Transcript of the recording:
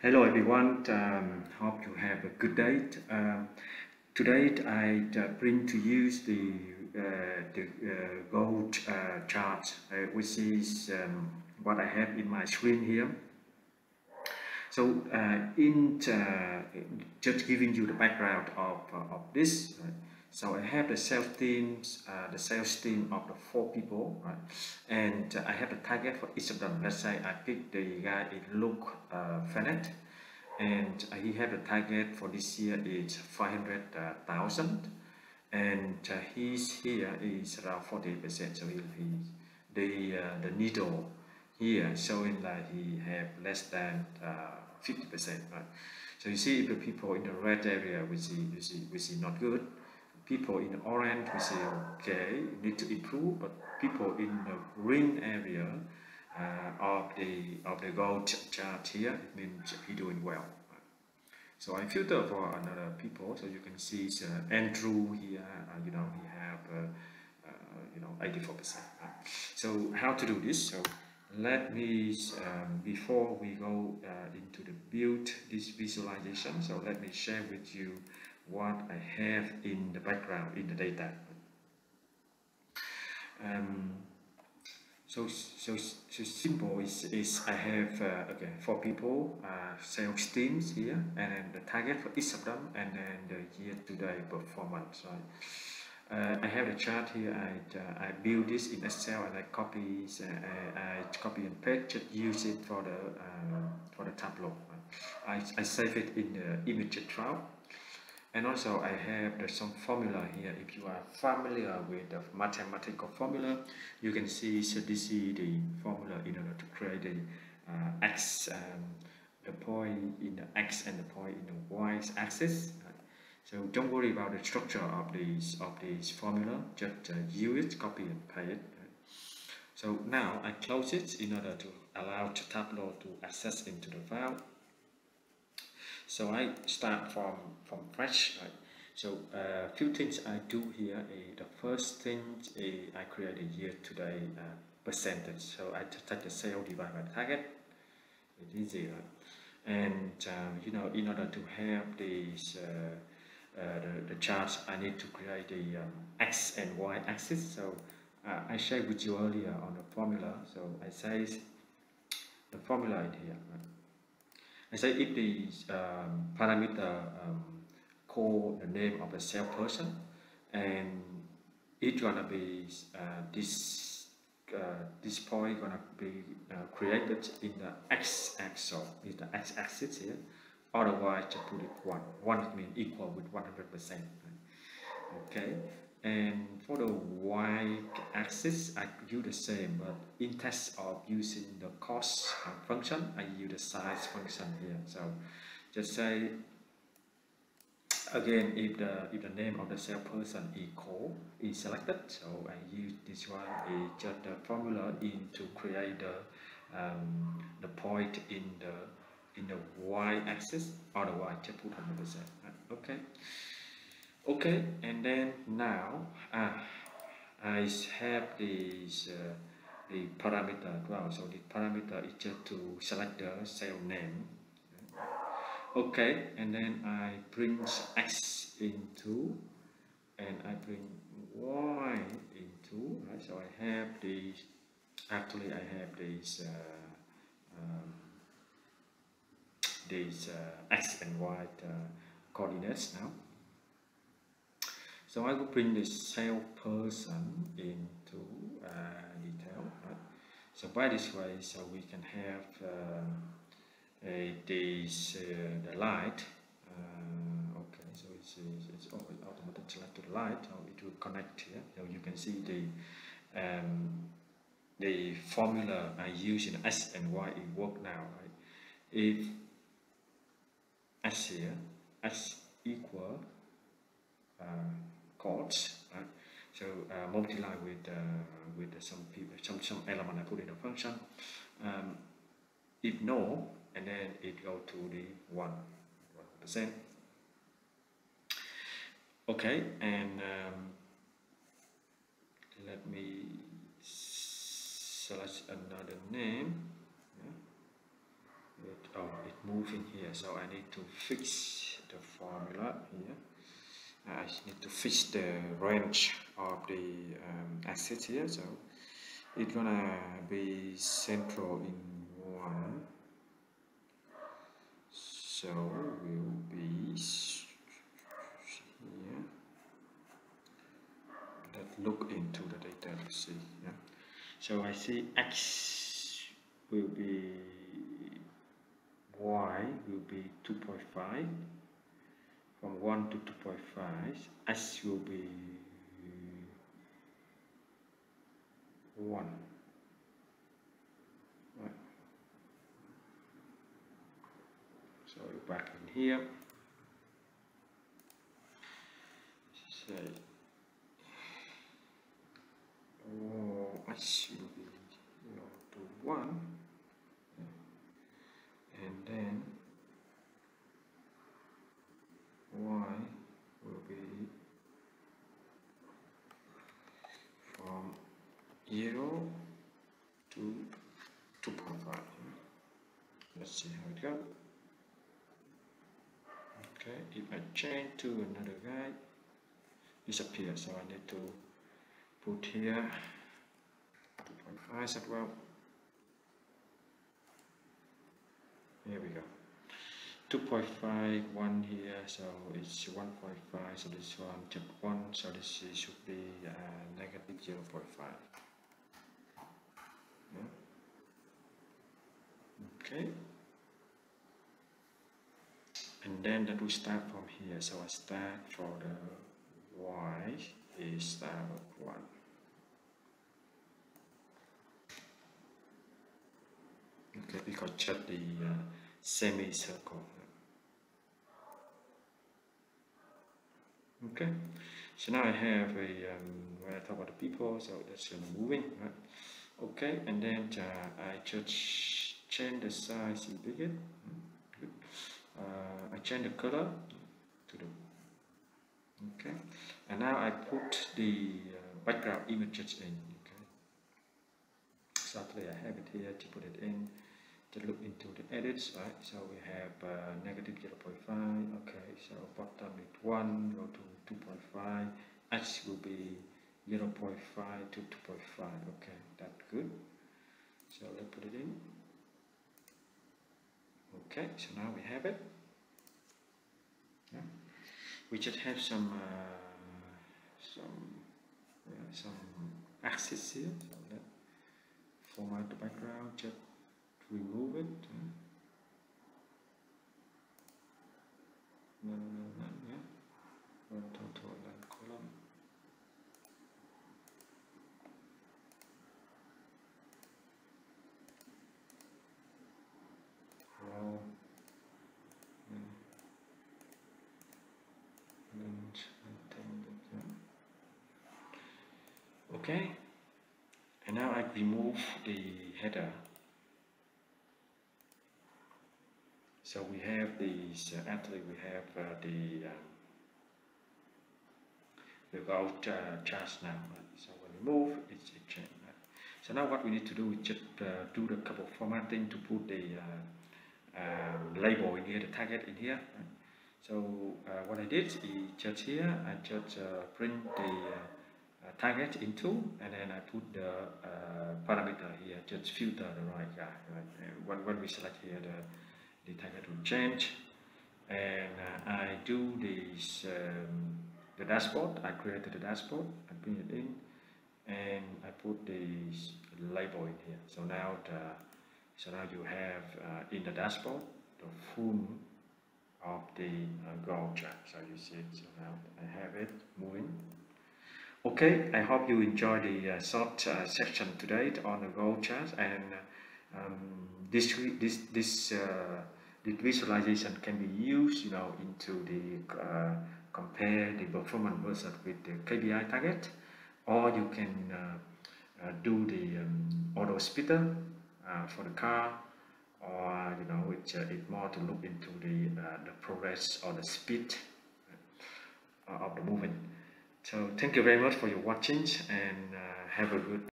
Hello everyone, um, hope you have a good day. Um, today I uh, bring to you the, uh, the uh, gauge uh, chart, uh, which is um, what I have in my screen here. So uh, in just giving you the background of, of this, so I have the sales teams, uh, the sales team of the four people, right? And uh, I have a target for each of them. Let's say I pick the guy in Luke uh, Fennett, and he have a target for this year is 500,000, and uh, his here is around 40%. So he, he the uh, the needle here showing that he have less than 50%, uh, right? So you see the people in the red area, which is, which is, which is not good, people in orange we say okay need to improve but people in the green area uh, of the of the gauge chart here it means he doing well. So I filter for another people so you can see uh, Andrew here uh, you know he have uh, uh, you know 84 percent. So how to do this? So let me um, before we go uh, into the build this visualization so let me share with you what I have in the background in the data. Um, so, so, so simple is, is I have uh, okay four people, uh, sales teams here, and the target for each of them, and then the year-to-date performance. Right? Uh, I have a chart here. I uh, I build this in Excel and I copy uh, I, I copy and paste, just use it for the uh, for the Tableau. I, I save it in the image file and also I have some formula here. If you are familiar with the mathematical formula, you can see so this is the formula in order to create the uh, x, um, the point in the x and the point in the y axis. So don't worry about the structure of this of this formula. Just uh, use it, copy and paste it. So now I close it in order to allow the Tableau to access into the file. So I start from, from fresh, right? So a uh, few things I do here. Uh, the first thing uh, I create a year today uh, percentage. So I take the sale divided by target. It is easy, right? And um, you know, in order to have this uh, uh, the, the charts, I need to create the um, x and y axis. So uh, I shared with you earlier on the formula. So I say the formula in here. Right? I say if the um, parameter um, call the name of the salesperson and it's gonna be uh, this uh, this point gonna be uh, created in the x-axis in the x-axis here otherwise just put it one one means equal with 100 percent. Okay and for the y-axis I use the same but in test of using the cos function I use the size function here. So just say again if the if the name of the salesperson equal is selected so I use this one is just the formula in to create the um, the point in the in the y-axis otherwise just put 100 percent okay okay and then now ah, I have this uh, the parameter as well. So the parameter is just to select the cell name. Okay and then I bring x into and I bring y into right? So I have the actually I have this uh, um, these uh, x and y uh, coordinates now so I will bring the salesperson into uh, detail. Right? So by this way, so we can have uh, a, this uh, the light. Uh, okay, so it's, it's automatically select to the light. It will connect here. So you can see the um, the formula I use in S and Y it work now. Right? If S here, S equal uh, right? So uh, multiply with uh, with some people, some some element I put in a function. Um, if no, and then it go to the one percent. Okay, and um, let me select another name. Yeah. It, oh, it moving here so I need to fix the formula here I need to fix the range of the um, axis here so it's gonna be central in one. So will be here let's look into the data to see yeah. So I see x will be y will be 2.5 from 1 to 2.5 s will be 1 right. so back in here. Say oh s will be you to 1 and then y will be from 0 to 2.5 let's see how it goes okay if I change to another guy disappear. So I need to put here 2.5 as well. Here we go. 2.5 1 here so it's 1.5 so this one just 1 so this should be uh, negative 0 0.5 yeah. Okay. And then that we start from here. So I start for the y is with 1 okay because check the uh, semicircle. Okay. So now I have a um, when I talk about the people so that's you moving right? Okay and then uh, I just change the size a bit Good. Uh, I change the color to the okay. And now I put the uh, background images in okay. Exactly I have it here to put it in to look into the edits right? So we have uh, negative 0.5 okay. So bottom is 1 go to 2.5 x will be 0.5 to 2.5 okay. That's good. So let's put it in okay so now we have it yeah. we just have some uh, some yeah, some axis here so let format the background just remove it. Yeah. Okay, and now I remove the header So we have these, uh, actually we have uh, the um, the uh, now. So when we move, it's it change. So now what we need to do is just uh, do the couple formatting to put the uh, um, label in here, the target in here. Right? So uh, what I did is just here, I just print the target into and then I put the parameter here, just filter the right guy. Right? When, when we select here the the target will change and uh, I do this um, the dashboard I created the dashboard I bring it in and I put this label in here so now the, so now you have uh, in the dashboard the full of the uh, gauge chart so you see it so now I have it moving okay I hope you enjoy the uh, short uh, section today on the gauge chart and um, this this this uh, the visualization can be used, you know, into the uh, compare the performance versus with the KPI target, or you can uh, uh, do the um, odometer uh, for the car, or you know, uh, is more to look into the uh, the progress or the speed of the movement. So thank you very much for your watching and uh, have a good